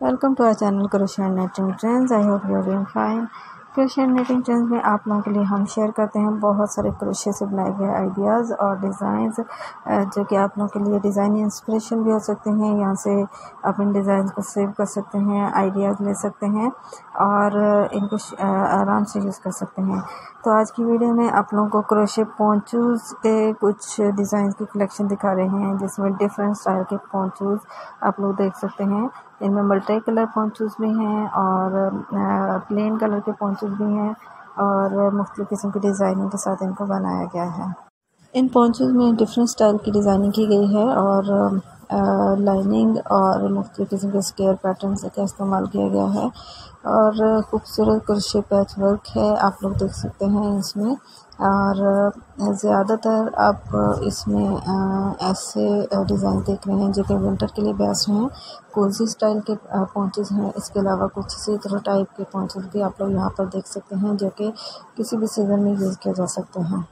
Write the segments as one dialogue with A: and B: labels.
A: Welcome to our channel Knitting Trends. I hope you are doing fine. क्रोशिया netting trends में आप लोगों के लिए हम शेयर करते हैं बहुत सारे क्रोशिया से बनाए गए आइडियाज़ और डिज़ाइंस जो कि आप लोगों के लिए डिज़ाइन इंस्पिरेशन भी हो सकते हैं यहाँ से आप इन डिज़ाइन को सेव कर सकते हैं आइडियाज़ ले सकते हैं और इनको आराम से यूज़ कर सकते हैं तो आज की वीडियो में आप लोगों को क्रोशे पोंचूज़ के कुछ डिज़ाइन की कलेक्शन दिखा रहे हैं, जिसमें डिफरेंट स्टाइल के पोंचूज़ आप लोग देख सकते हैं इनमें मल्टी कलर पोंचूज़ भी हैं और प्लेन कलर के पोंचूज़ भी हैं और मुख्तु किस्म की डिज़ाइनिंग के साथ इनको बनाया गया है। इन पोंचेस में डिफरेंट स्टाइल की डिज़ाइनिंग की गई है और लाइनिंग और मुख्तु किस्म के स्केयर पैटर्न का इस्तेमाल किया गया है। और खूबसूरत कुर्शी पैच वर्क है, आप लोग देख सकते हैं इसमें। और ज़्यादातर आप इसमें ऐसे डिज़ाइन देख रहे हैं जो कि विंटर के लिए बेस्ट हैं। कोजी स्टाइल के पॉन्चेस हैं, इसके अलावा कुछ इसी तरह टाइप के पॉन्चेस भी आप लोग यहाँ पर देख सकते हैं जो कि किसी भी सीज़न में यूज़ किया जा सकते हैं।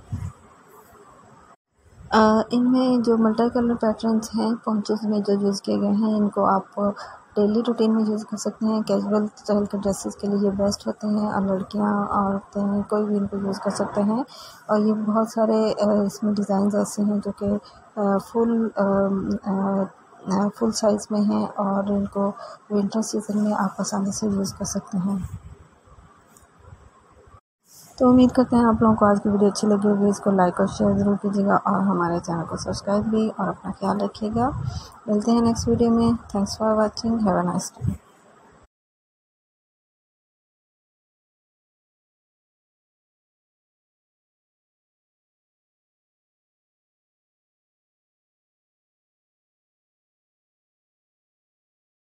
A: इनमें जो मल्टी कलर पैटर्न्स हैं पॉन्चेस में जो यूज़ किए गए हैं, इनको आप डेली रूटीन में यूज़ कर सकते हैं। कैजुअल स्टाइल के ड्रेसेस के लिए ये बेस्ट होते हैं और लड़कियाँ औरतें कोई भी इनको यूज़ कर सकते हैं। और ये बहुत सारे इसमें डिज़ाइन ऐसे हैं जो कि फुल फुल साइज़ में हैं और इनको विंटर सीज़न में आप आसानी से यूज़ कर सकते हैं। तो उम्मीद करते हैं आप लोगों को आज की वीडियो अच्छी लगी होगी। इसको लाइक और शेयर ज़रूर कीजिएगा और हमारे चैनल को सब्सक्राइब भी और अपना ख्याल रखिएगा। मिलते हैं नेक्स्ट वीडियो में। Thanks for watching have a nice day